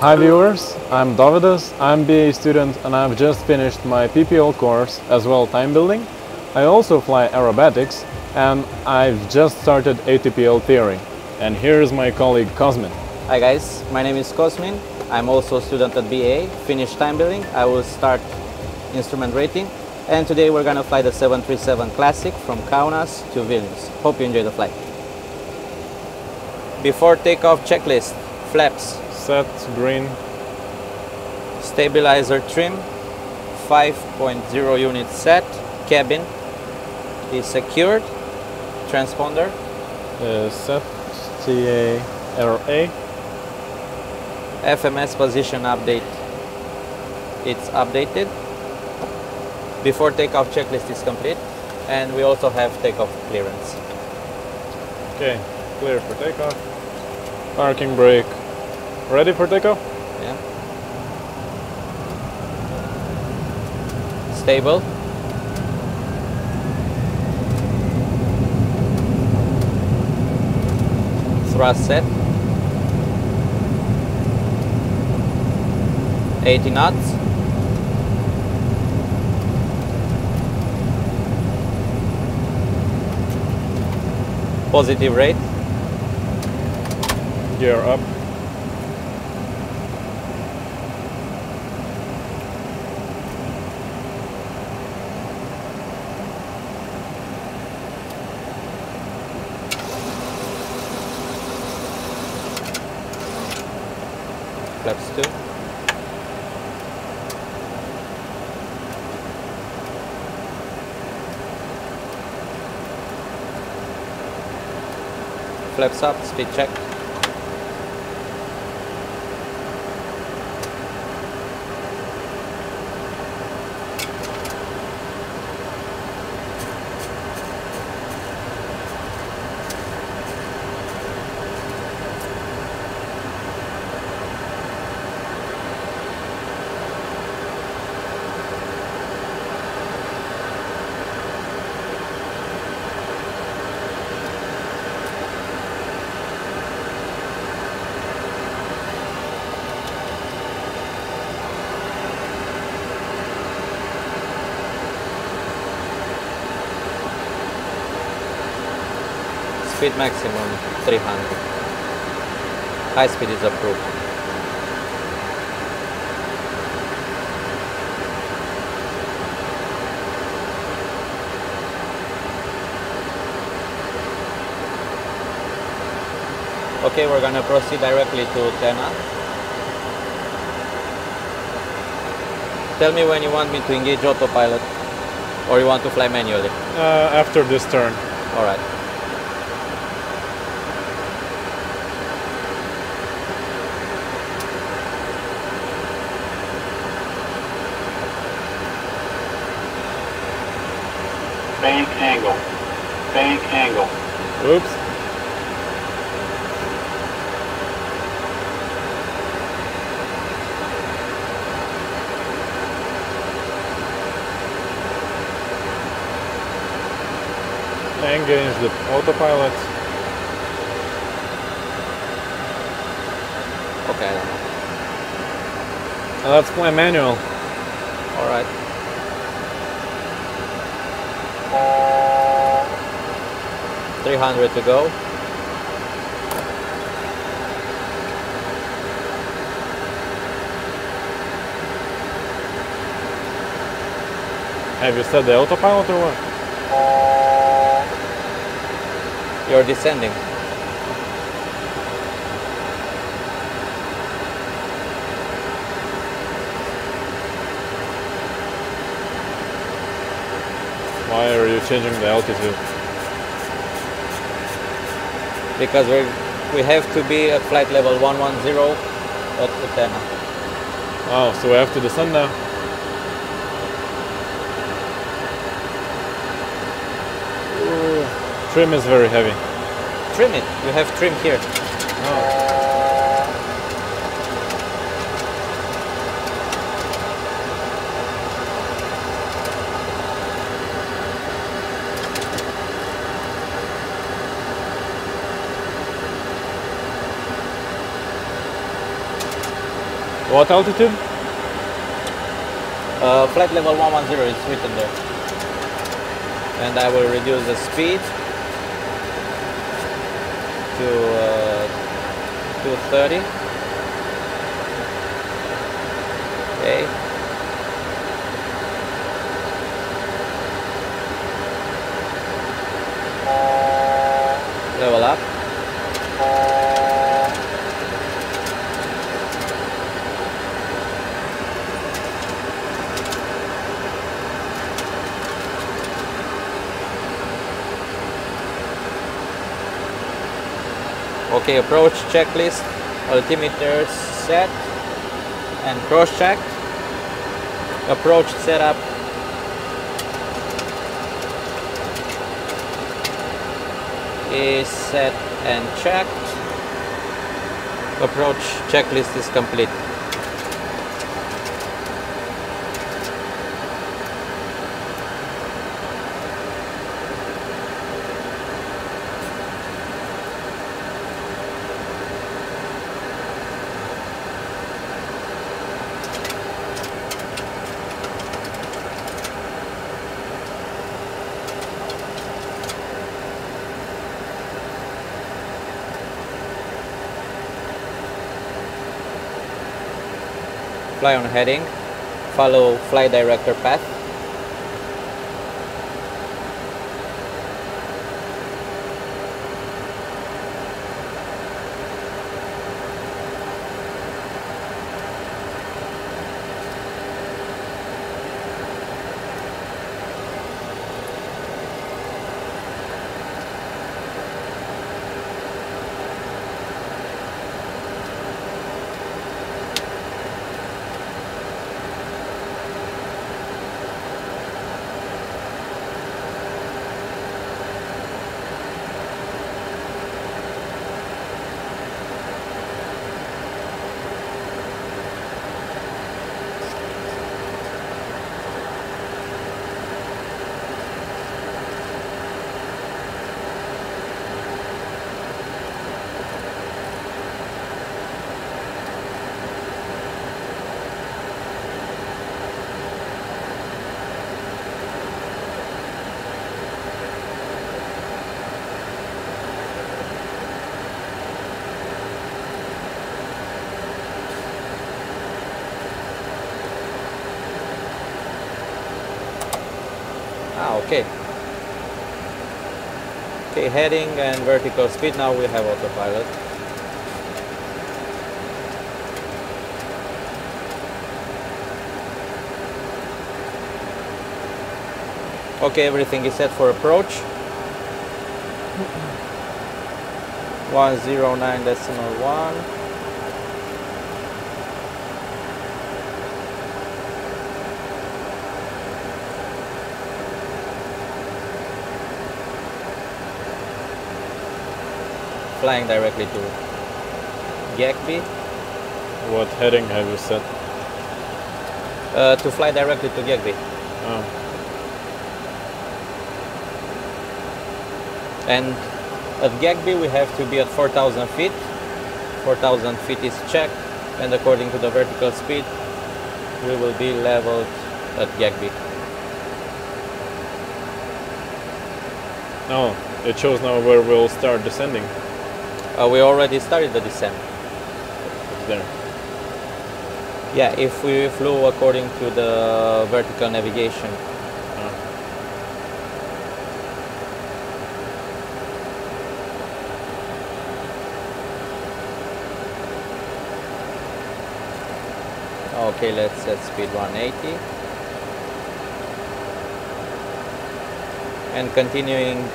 Hi viewers, I'm Dovydas, I'm BA student and I've just finished my PPL course as well time building. I also fly aerobatics and I've just started ATPL theory. And here is my colleague Cosmin. Hi guys, my name is Cosmin. I'm also a student at BA, finished time building. I will start instrument rating and today we're gonna fly the 737 Classic from Kaunas to Vilnius. Hope you enjoy the flight. Before takeoff checklist, flaps, Set, green, stabilizer trim, 5.0 unit set, cabin is secured, transponder, uh, set, TA, RA, FMS position update, it's updated. Before takeoff checklist is complete and we also have takeoff clearance. okay, clear for takeoff. Parking brake, ready for takeoff? Yeah. Stable. Thrust set. 80 knots. Positive rate. Gear up. Flaps 2. Flaps up, speed check. Speed maximum 300. High speed is approved. Okay, we're gonna proceed directly to Tena. Tell me when you want me to engage autopilot or you want to fly manually. Uh, after this turn. Alright. Bank angle. Bank angle. Oops. Engage the autopilot. Okay, I don't. And let's play manual. Alright. Three hundred to go. Have you set the autopilot or what? You're descending. Why are you changing the altitude? Because we we have to be at flight level 110 at Athena. Oh, so we have to descend now? Ooh, Trim is very heavy. Trim it. You have trim here. Oh. What altitude? Uh, flight level 110 is written there. And I will reduce the speed to uh, 230. Okay. Level up. Okay, approach checklist, altimeter set and cross checked. Approach setup. Is set and checked. Approach checklist is complete. Fly on heading. Follow flight director path. Okay. Okay, heading and vertical speed. Now we have autopilot. Okay, everything is set for approach. Mm-hmm. 109 Flying directly to Gekbi. What heading have you set? Uh, to fly directly to Gekbi. Oh, And at Gagby we have to be at 4,000 feet. 4,000 feet is checked, and according to the vertical speed, we will be leveled at Gagby. no, it shows now where we'll start descending. Uh, we already started the descent. There. Yeah, if we flew according to the vertical navigation. Oh. Okay, let's set speed 180. And continuing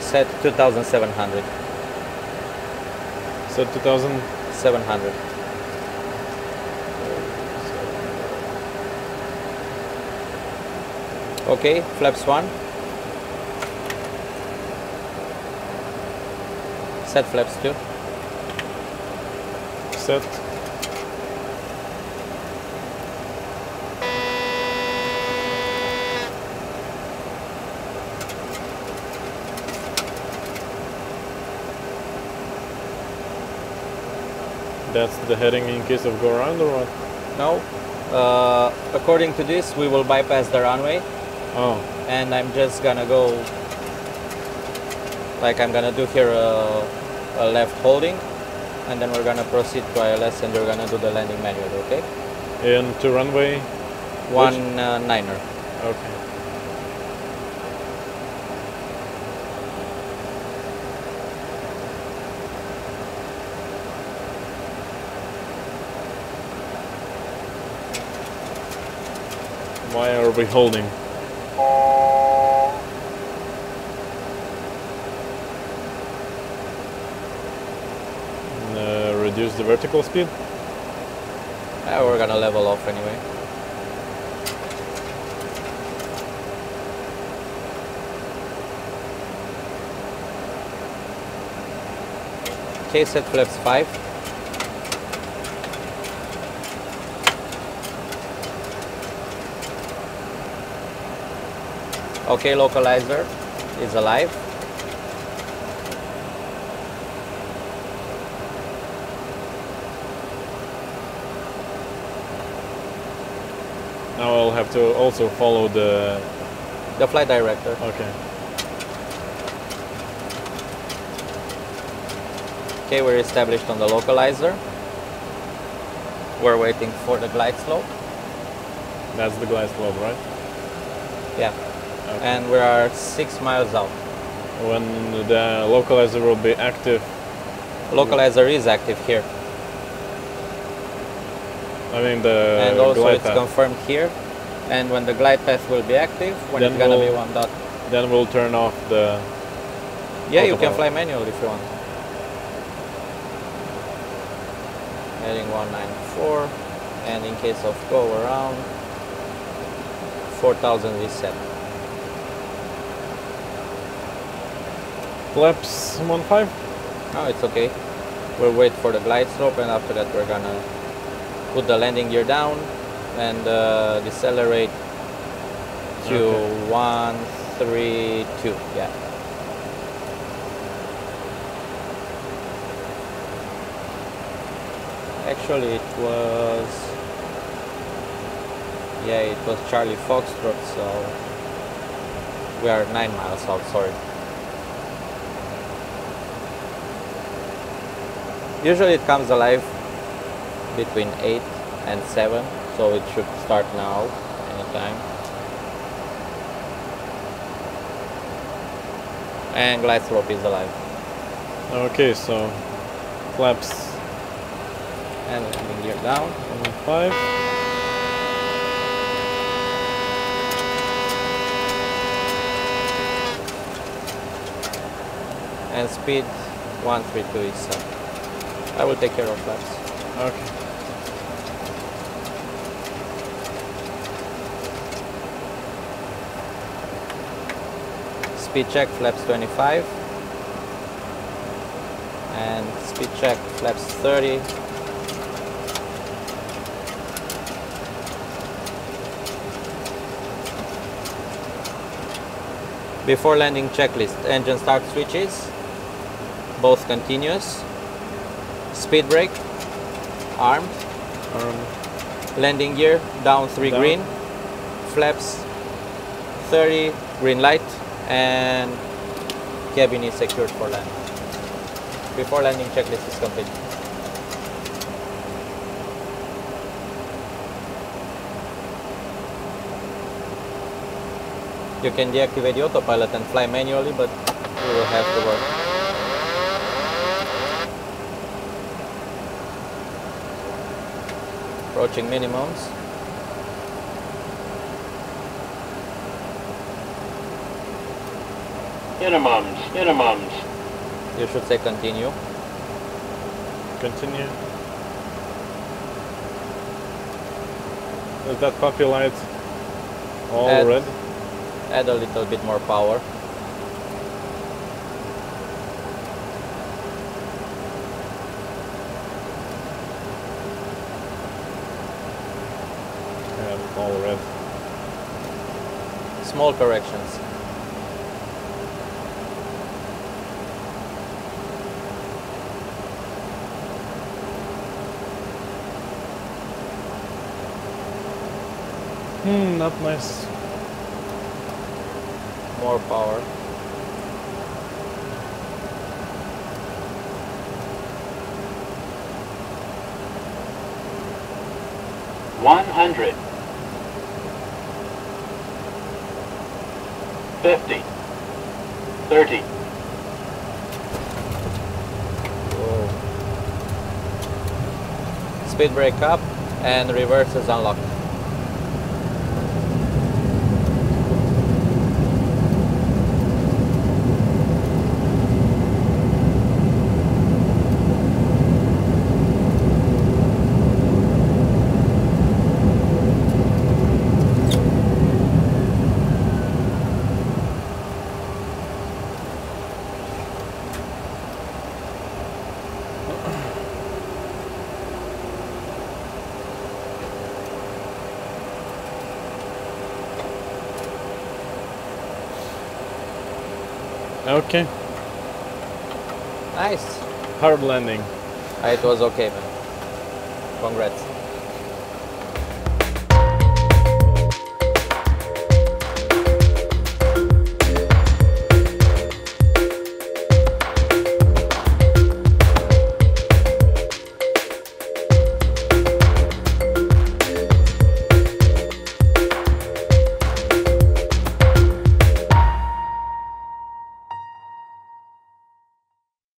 set 2700. So 2,700. Okay, flaps 1. Set flaps 2. Set. That's the heading in case of go around or what? No. Uh, according to this, we will bypass the runway, Oh, and I'm just gonna go. Like I'm gonna do here a, a left holding, and then we're gonna proceed to ILS, and you're gonna do the landing manually. Okay? And to runway. One uh, niner. Okay. Why are we holding? Uh, reduce the vertical speed. Yeah, we're gonna level off anyway. Okay, set flaps 5. Okay, localizer is alive. Now I'll have to also follow the. The flight director. Okay. Okay, we're established on the localizer. We're waiting for the glide slope. That's the glide slope, right? Yeah. Okay. And we are six miles out. when the localizer will be active, Localizer is active here. I mean the and also it's path, confirmed here. And when the glide path will be active, when Then it's gonna be we'll- one dot. then we'll turn off the. Yeah, you can fly manual if you want. Heading 194, and in case of go around, 4000 is set. Flaps 1.5? No, it's okay. We'll wait for the glide slope, and after that, we're gonna put the landing gear down and uh, decelerate to Okay. one, three, two. Yeah. Actually, it was. Yeah, it was Charlie Foxtrot, so we are nine miles out. Sorry. Usually it comes alive between 8 and 7, so it should start now, anytime. And glide slope is alive. Okay, so flaps And gear down. Five And speed 132 is set. I will take care of flaps. Okay. Speed check flaps 25. And speed check flaps 30. Before landing checklist, engine start switches, both continuous. Speed brake, armed. Um, Landing gear, down 3 Down. green. Flaps 30, green light. And cabin is secured for land. Before landing checklist is complete. You can deactivate the autopilot and fly manually, but you will have to work. Approaching minimums. Minimums, minimums. You should say continue. continue. Is that PAPI light all Add- red? Add a little bit more power. all red. Small corrections. Hmm, not nice. More power. One hundred. Fifty. Thirty. Whoa. Speed brake up and reverse is unlocked. Okay, Nice. hard landing. Ah, It was okay, man. Congrats.